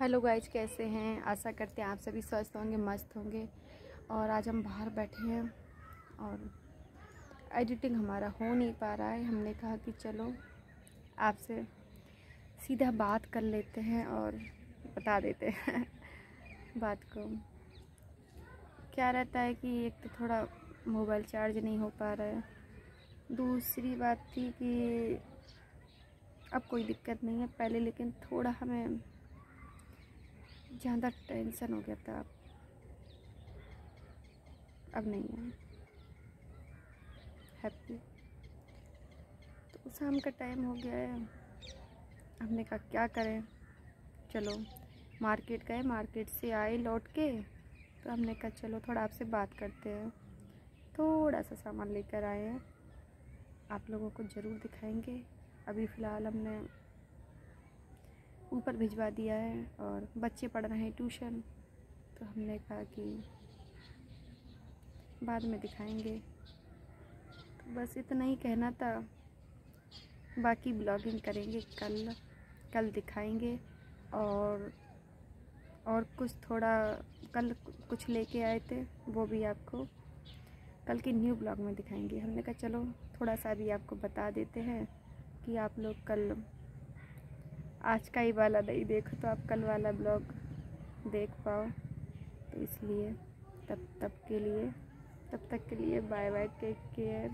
Hello guys कैसे हैं? आशा करते हैं आप सभी स्वस्थ होंगे, मस्त होंगे। और आज हम बाहर बैठे हैं और एडिटिंग हमारा हो नहीं पा रहा है। हमने कहा कि चलो आपसे सीधा बात कर लेते हैं और बता देते हैं बात को। क्या रहता है कि एक तो थोड़ा मोबाइल चार्ज नहीं हो पा रहा है। दूसरी बात थी कि अब कोई दिक्कत नहीं है पहले, लेकिन थोड़ा हमें ज़्यादा टेंशन हो गया था। अब अब नहीं है। हैप्पी। तो शाम का टाइम हो गया है। हमने कहा, क्या करें? चलो, मार्केट गए, मार्केट से आए लौट के तो हमने कहा, चलो, थोड़ा आपसे बात करते हैं। थोड़ा सा सामान लेकर आए हैं। आप लोगों को ज़रूर दिखाएँगे। अभी फ़िलहाल हमने ऊपर भिजवा दिया है और बच्चे पढ़ रहे हैं ट्यूशन। तो हमने कहा कि बाद में दिखाएँगे। तो बस इतना ही कहना था। बाकी ब्लॉगिंग करेंगे कल कल दिखाएँगे और और कुछ थोड़ा कल कुछ लेके आए थे वो भी आपको। कल के न्यू ब्लॉग में दिखाएँगे। हमने कहा चलो थोड़ा सा भी आपको बता देते हैं कि आप लोग कल आज का ही वाला नहीं देखो तो आप कल वाला ब्लॉग देख पाओ। तो इसलिए तब तब के लिए, तब तक के लिए बाय बाय टेक केयर